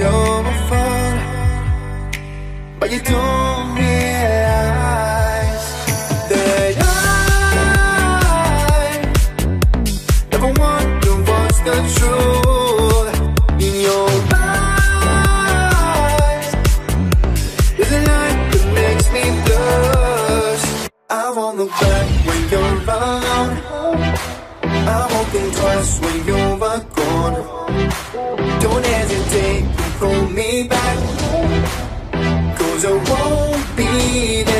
not your fault, but you don't realize that I never wonder what's the truth in your eyes. There's a light that makes me blush. I won't look back when you're around. I won't think twice back. Cause I won't be there.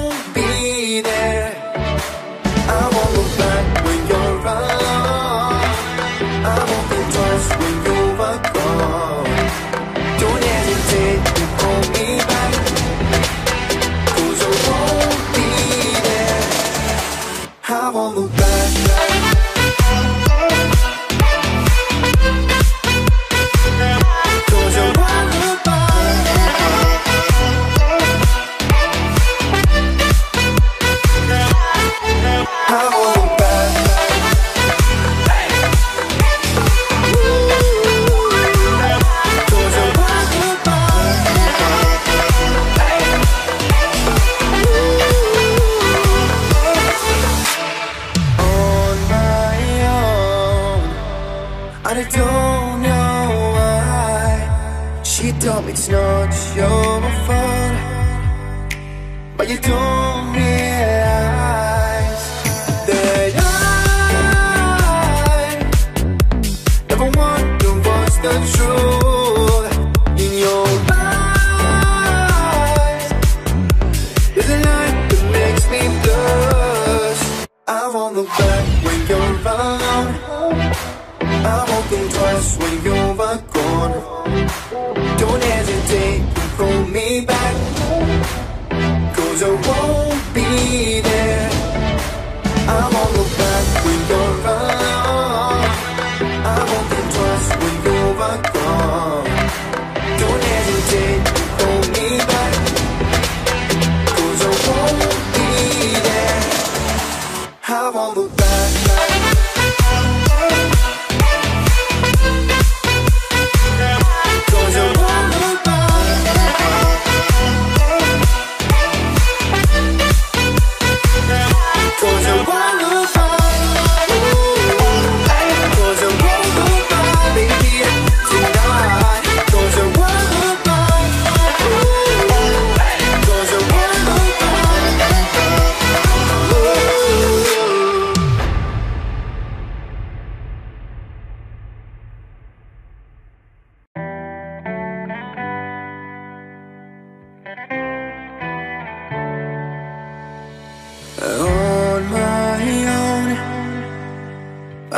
don't know why. She told me it's not your fault, but you don't realize that I never wonder what's the truth in your eyes. That makes me. I look back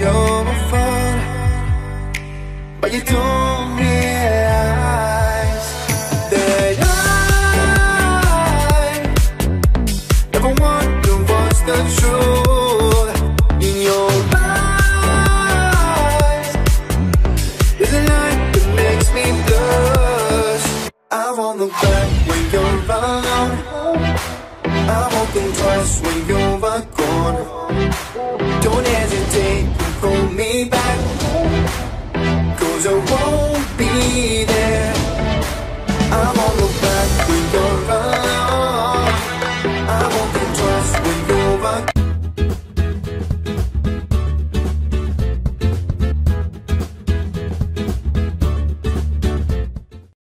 not your fault But you don't realize That I Never wonder what's the truth In your eyes. A light that makes me blush. I back when you're around. I won't think twice when you're call me back. Cause I won't be there